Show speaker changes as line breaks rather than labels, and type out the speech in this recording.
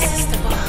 This is the boss.